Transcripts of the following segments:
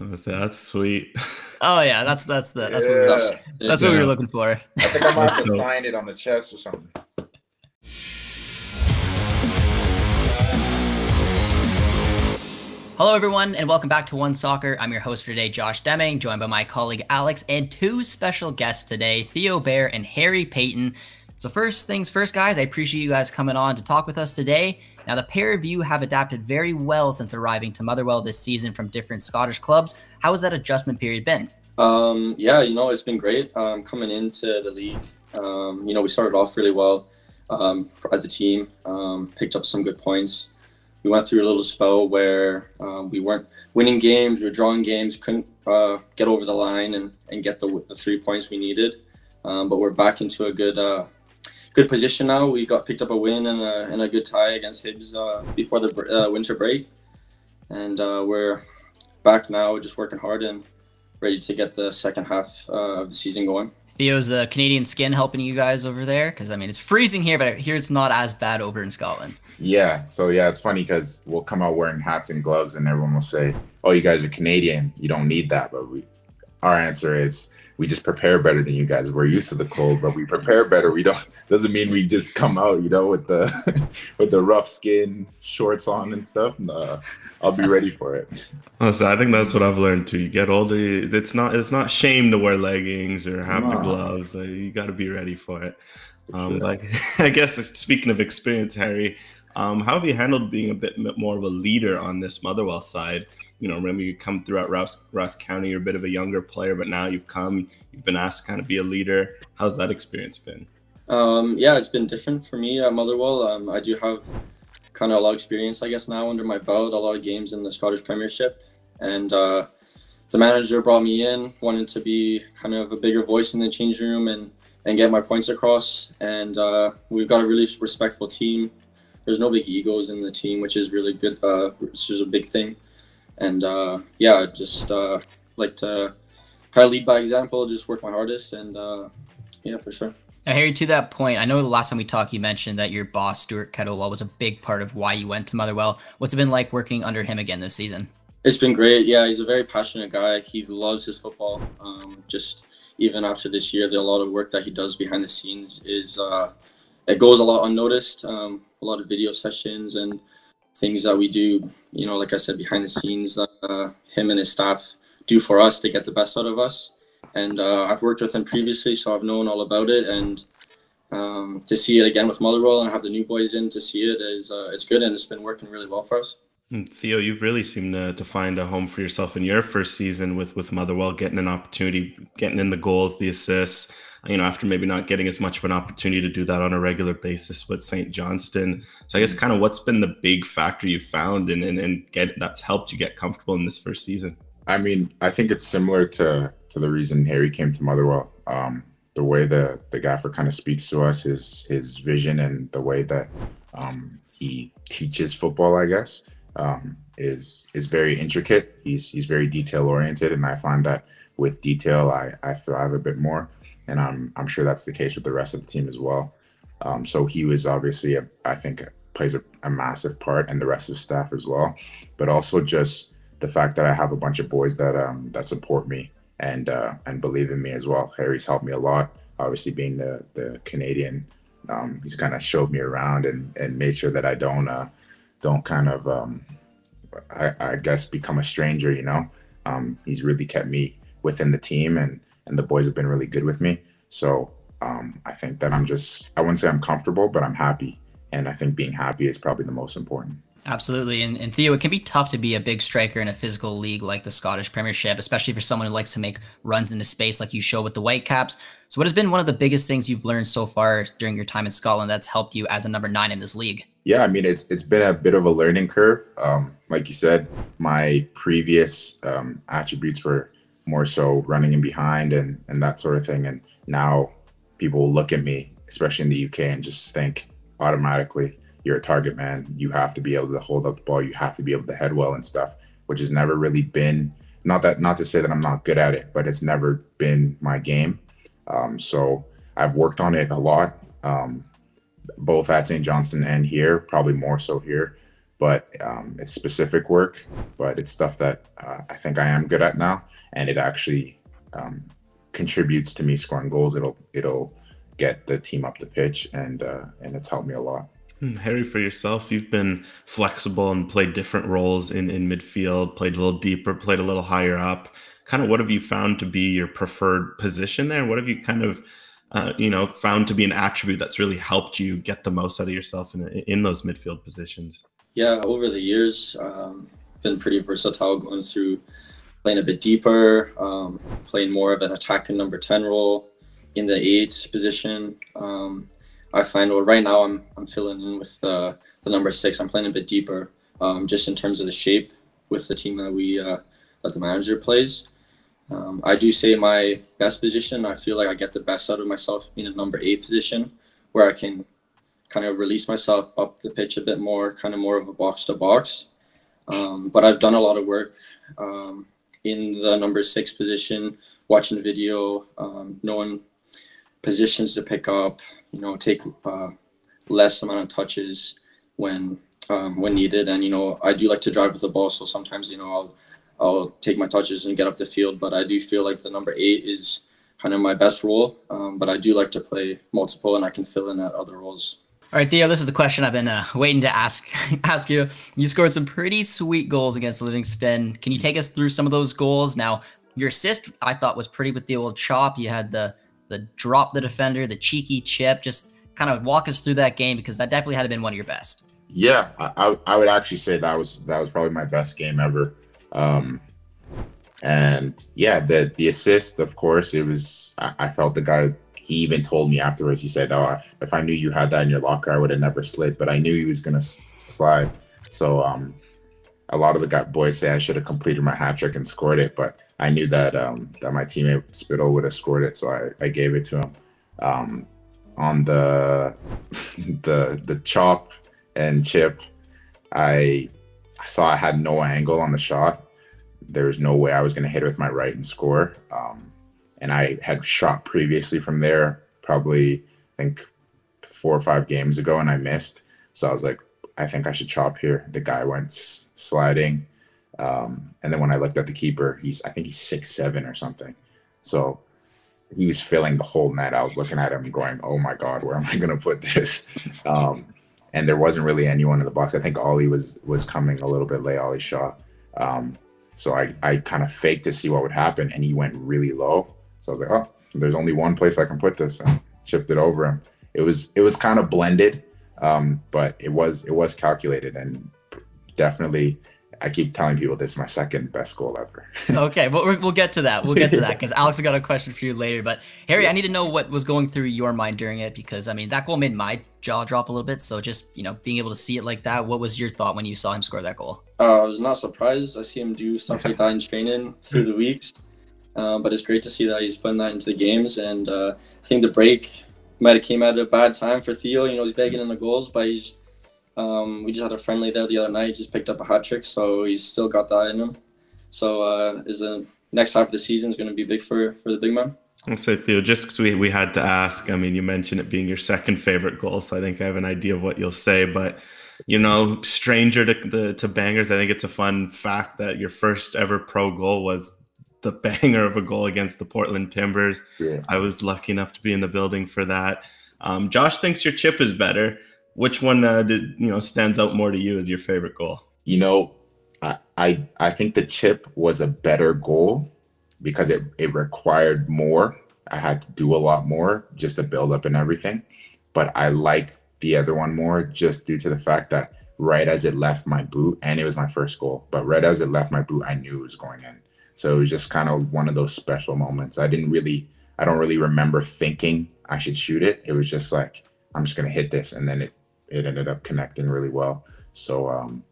That's sweet. Oh yeah, that's that's the that's what, that's, that's what we were looking for. I think I might have to sign it on the chest or something. Hello, everyone, and welcome back to One Soccer. I'm your host for today, Josh Deming, joined by my colleague Alex and two special guests today, Theo Bair and Harry Paton. So, first things first, guys, I appreciate you guys coming on to talk with us today. Now, the pair of you have adapted very well since arriving to Motherwell this season from different Scottish clubs. How has that adjustment period been? Um, yeah, you know, it's been great um, coming into the league. Um, you know, we started off really well um, as a team, um, picked up some good points. We went through a little spell where um, we weren't winning games, we were drawing games, couldn't uh, get over the line and, and get the, the three points we needed. but we're back into a good uh, good position now. We got picked up a win and a, and a good tie against Hibs uh, before the uh, winter break, and uh, we're back now, just working hard and ready to get the second half uh, of the season going. Theo's the Canadian skin helping you guys over there because I mean it's freezing here, but here it's not as bad over in Scotland. Yeah, so yeah, it's funny because we'll come out wearing hats and gloves, and everyone will say, "Oh, you guys are Canadian. You don't need that." But we, our answer is we just prepare better than you guys. We're used to the cold, but we prepare better. We don't doesn't mean we just come out, you know, with the with the rough skin, shorts on and stuff. Uh, I'll be ready for it. Listen, I think that's what I've learned too. You get older, it's not it's not shame to wear leggings or have no. the gloves. you got to be ready for it. Um, sure. Like I guess speaking of experience, Harry, um, how have you handled being a bit more of a leader on this Motherwell side? You know, remember you come throughout Ross, Ross County, you're a bit of a younger player, but now you've come, you've been asked to kind of be a leader. How's that experience been? Um, yeah, it's been different for me at Motherwell. Um, I do have kind of a lot of experience, I guess, now under my belt, a lot of games in the Scottish Premiership. And uh, the manager brought me in, wanted to be kind of a bigger voice in the changing room and, and get my points across. And uh, we've got a really respectful team. There's no big egos in the team, which is really good, uh, which is a big thing and uh, yeah, just uh, like to try to lead by example, just work my hardest, and uh, yeah, for sure. Now, Harry, to that point, I know the last time we talked, you mentioned that your boss, Stuart Kettlewell, was a big part of why you went to Motherwell. What's it been like working under him again this season? It's been great. Yeah, he's a very passionate guy. He loves his football. Um, just even after this year, the a lot of work that he does behind the scenes is uh, it goes a lot unnoticed. Um, a lot of video sessions and things that we do, you know, like I said, behind the scenes that uh, him and his staff do for us to get the best out of us. And uh, I've worked with him previously, so I've known all about it. And um, to see it again with Motherwell and have the new boys in to see it is uh, it's good and it's been working really well for us. Hmm, Theo, you've really seemed to, to find a home for yourself in your first season with with Motherwell, getting an opportunity, getting in the goals, the assists you know, after maybe not getting as much of an opportunity to do that on a regular basis with St. Johnstone. So I guess kind of what's been the big factor you found and, and, and get that's helped you get comfortable in this first season? I mean, I think it's similar to to the reason Harry came to Motherwell. Um, the way the the gaffer kind of speaks to us, his his vision and the way that um, he teaches football, I guess, um, is is very intricate. He's he's very detail oriented, and I find that with detail, I I thrive a bit more and I'm I'm sure that's the case with the rest of the team as well. Um, so he was obviously, a, I think, plays a, a, massive part, and the rest of the staff as well. But also just the fact that I have a bunch of boys that um, that support me and uh, and believe in me as well. Harry's helped me a lot. Obviously, being the the Canadian, um, he's kind of showed me around and and made sure that I don't uh, don't kind of um, I, I, guess become a stranger. You know, um, he's really kept me within the team and and the boys have been really good with me. So um, I think that I'm just, I wouldn't say I'm comfortable, but I'm happy. And I think being happy is probably the most important. Absolutely. And, and, Theo, it can be tough to be a big striker in a physical league like the Scottish Premiership, especially for someone who likes to make runs into space like you show with the Whitecaps. So, what has been one of the biggest things you've learned so far during your time in Scotland that's helped you as a number nine in this league? Yeah, I mean, it's it's been a bit of a learning curve. Um, like you said, my previous um, attributes were more so running in behind and and that sort of thing. And now people look at me, especially in the UK, and just think automatically you're a target man. You have to be able to hold up the ball. You have to be able to head well and stuff, which has never really been not that not to say that I'm not good at it, but it's never been my game. Um, so I've worked on it a lot, um, both at St. Johnstone and here, probably more so here. But um, it's specific work. But it's stuff that uh, I think I am good at now, and it actually um, contributes to me scoring goals. It'll it'll get the team up the pitch, and uh, and it's helped me a lot. Hmm, Harry, for yourself, you've been flexible and played different roles in, in midfield, played a little deeper, played a little higher up. Kind of what have you found to be your preferred position there? What have you kind of, uh, you know, found to be an attribute that's really helped you get the most out of yourself in, in those midfield positions? Yeah, over the years, um, been pretty versatile going through playing a bit deeper, um, playing more of an attacking number 10 role in the eight position. Um, I find well right now I'm I'm filling in with uh, the number six. I'm playing a bit deeper, um, just in terms of the shape with the team that we uh, that the manager plays. Um, I do say my best position. I feel like I get the best out of myself in a number eight position, where I can kind of release myself up the pitch a bit more, kind of more of a box to box. Um, but I've done a lot of work um, in the number six position, watching video, um, knowing positions to pick up, you know, take uh, less amount of touches when um, when needed. And you know, I do like to drive with the ball, so sometimes you know I'll I'll take my touches and get up the field. But I do feel like the number eight is kind of my best role. Um, but I do like to play multiple, and I can fill in at other roles. All right, Theo, this is the question I've been uh, waiting to ask ask you. You scored some pretty sweet goals against Livingston. Can you take us through some of those goals? Now, your assist I thought was pretty with the old chop. You had the the drop the defender, the cheeky chip. Just kind of walk us through that game because that definitely had been one of your best. Yeah, I, I would actually say that was that was probably my best game ever. Um, and yeah, the the assist, of course, it was. I, I, felt the guy. He even told me afterwards. He said, "Oh, if, if I knew you had that in your locker, I would have never slid." But I knew he was gonna slide. So um, a lot of the guy, boys say I should have completed my hat trick and scored it, but I knew that um, that my teammate Spittal would have scored it, so I, I gave it to him. Um, on the the the chop and chip, I I saw I had no angle on the shot. There was no way I was going to hit it with my right and score. Um, and I had shot previously from there, probably I think four or five games ago, and I missed. So I was like, I think I should chop here. The guy went sliding. Um, and then when I looked at the keeper, he's I think he's six seven or something. So he was filling the whole net. I was looking at him going, "Oh my God, where am I going to put this?" Um, and there wasn't really anyone in the box. I think Ollie was was coming a little bit late. Ollie Shaw. Um, so I I kind of faked to see what would happen, and he went really low. So I was like, "Oh, there's only one place I can put this," and chipped it over him. It was it was kind of blended, um, but it was it was calculated and definitely I keep telling people this is my second best goal ever. okay, well, we'll get to that. We'll get to that because Alex has got a question for you later. But Harry, I need to know what was going through your mind during it because I mean that goal made my jaw drop a little bit. So just you know being able to see it like that, what was your thought when you saw him score that goal? Uh, I was not surprised. I see him do stuff like that in training through the weeks, uh, but it's great to see that he's putting that into the games. And uh, I think the break might have came at a bad time for Theo. You know, he's begging in the goals, but he's um, we just had a friendly there the other night. He just picked up a hat trick, so he's still got that in him. So uh, is the next half of the season is going to be big for for the big man. I'll say Theo, just because we, we had to ask. I mean, you mentioned it being your second favorite goal, so I think I have an idea of what you'll say. But you know, stranger to the to bangers, I think it's a fun fact that your first ever pro goal was the banger of a goal against the Portland Timbers. Yeah. I was lucky enough to be in the building for that. Um, Josh thinks your chip is better. Which one uh, did you know stands out more to you as your favorite goal? You know, I I, I think the chip was a better goal because it it required more. I had to do a lot more just to build up and everything. But I like the other one more just due to the fact that right as it left my boot, and it was my first goal, but right as it left my boot, I knew it was going in. So it was just kind of one of those special moments. I didn't really, I don't really remember thinking I should shoot it. It was just like, I'm just going to hit this. And then it it ended up connecting really well. So um,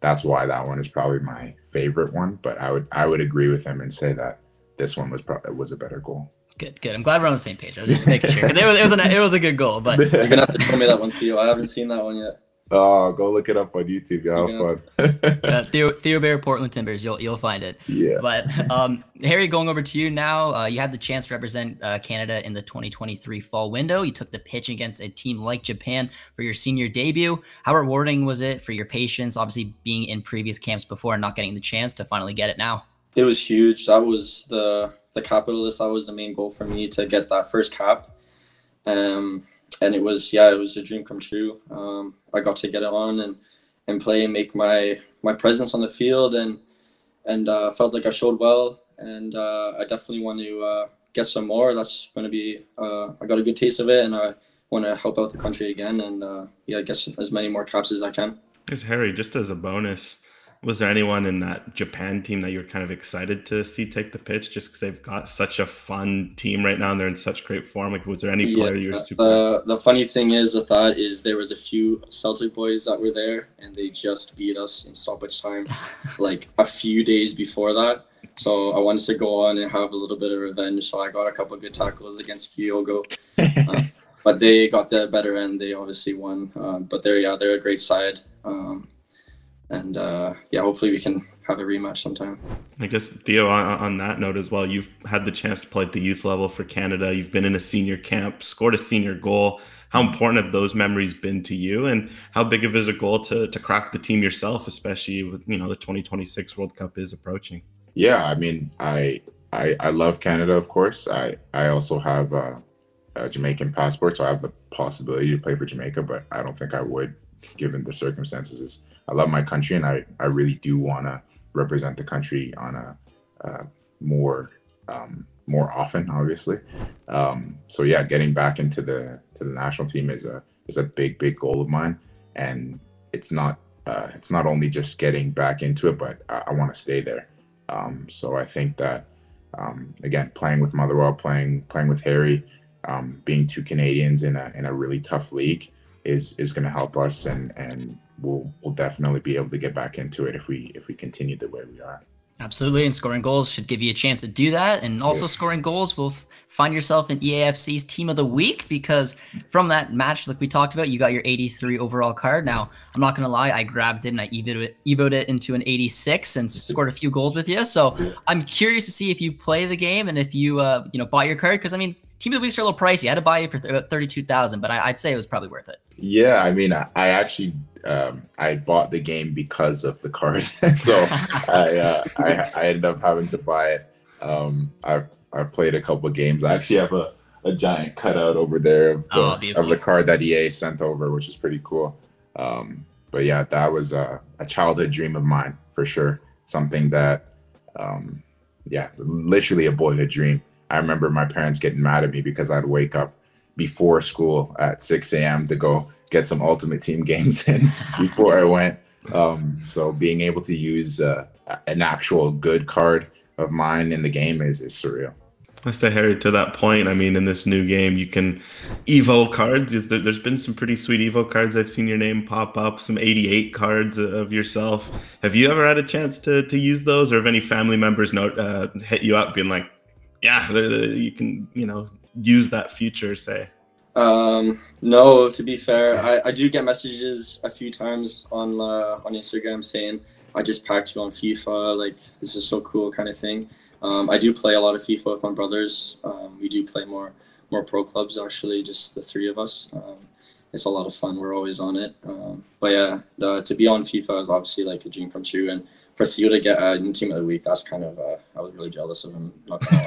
that's why that one is probably my favorite one. But I would I would agree with him and say that this one was probably was a better goal. Good, good. I'm glad we're on the same page. I was just making sure because it was it was, an, it was a good goal. But you're gonna have to tell me that one, Theo. I haven't seen that one yet. Oh, go look it up on YouTube. Y'all have fun. uh, Theo, Theo Bair, Portland Timbers. You'll you'll find it. Yeah. But um, Harry, going over to you now. Uh, you had the chance to represent uh, Canada in the 2023 fall window. You took the pitch against a team like Japan for your senior debut. How rewarding was it for your patience? Obviously, being in previous camps before and not getting the chance to finally get it now. It was huge. That was the the capitalist. That was the main goal for me to get that first cap. Um, and it was yeah, it was a dream come true. Um, I got to get it on and and play and make my my presence on the field and and uh, felt like I showed well. And uh, I definitely want to uh, get some more. That's going to be uh, I got a good taste of it, and I want to help out the country again. And uh, yeah, get as many more caps as I can. Here's Harry, just as a bonus was there anyone in that Japan team that you were kind of excited to see take the pitch just because they've got such a fun team right now and they're in such great form? Like, was there any player yeah, you were super? Uh, the funny thing is with that is there was a few Celtic boys that were there and they just beat us in stoppage time, like a few days before that. So I wanted to go on and have a little bit of revenge. So I got a couple good tackles against Kyogo. Uh, but they got the better end. They obviously won. Uh, but they're yeah, they're a great side. Um, and uh, yeah, hopefully we can have a rematch sometime. I guess Theo, on, on, that note as well, you've had the chance to play at the youth level for Canada. You've been in a senior camp, scored a senior goal. How important have those memories been to you, and how big of is a goal to to crack the team yourself, especially with you know the 2026 World Cup is approaching? Yeah, I mean, I I, I love Canada, of course. I I also have a, a Jamaican passport, so I have the possibility to play for Jamaica, but I don't think I would, given the circumstances I love my country, and I I really do want to represent the country on a, a more um, more often, obviously. Um, so yeah, getting back into the to the national team is a is a big big goal of mine, and it's not uh, it's not only just getting back into it, but I, I want to stay there. Um, so I think that um, again, playing with Motherwell, playing playing with Harry, um, being two Canadians in a in a really tough league is is going to help us and and we'll we'll definitely be able to get back into it if we if we continue the way we are. Absolutely, and scoring goals should give you a chance to do that, and also yeah. scoring goals will find yourself in EAFC's Team of the Week because from that match, like we talked about, you got your 83 overall card. Now, I'm not gonna lie, I grabbed it and I evoed it, into an 86 and scored a few goals with you. So I'm curious to see if you play the game and if you uh, you know bought your card because I mean Team of the Weeks are a little pricey. I had to buy it for th- about thirty-two thousand, but I- would say it was probably worth it. Yeah, I mean, I, I actually um, I bought the game because of the card, so I, uh, I, I ended up having to buy it. Um, I've I've played a couple of games. I actually have a, a giant cutout over there of the, oh, of the card that EA sent over, which is pretty cool. Um, but yeah, that was a, a, childhood dream of mine for sure. Something that, um, yeah, literally a boyhood dream. I remember my parents getting mad at me because I'd wake up before school at 6 a.m. to go get some Ultimate Team games in before I went. Um, so being able to use uh, an actual good card of mine in the game is, is surreal. I say, Harry, to that point, I mean, in this new game, you can Evo cards. There's been some pretty sweet Evo cards. I've seen your name pop up, some 88 cards of yourself. Have you ever had a chance to, to use those, or have any family members note, uh, hit you up being like, yeah, you can you know use that future. Say. Um, no, to be fair, I, I do get messages a few times on uh, on Instagram saying I just packed you on FIFA. Like this is so cool, kind of thing. Um, I do play a lot of FIFA with my brothers. Um, we do play more more pro clubs actually, just the three of us. Um, it's a lot of fun. We're always on it. Um, but yeah, uh, to be on FIFA is obviously like a dream come true, and for Theo to get a new team of the week, that's kind of uh, I was really jealous of him. Not gonna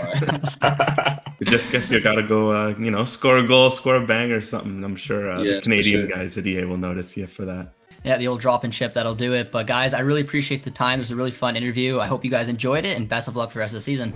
lie. just guess you got to go, uh, you know, score a goal, score a bang or something. I'm sure uh, yeah, the Canadian sure. guys at EA will notice you for that. Yeah, the old drop and chip that'll do it. But guys, I really appreciate the time. It was a really fun interview. I hope you guys enjoyed it, and best of luck for the rest of the season.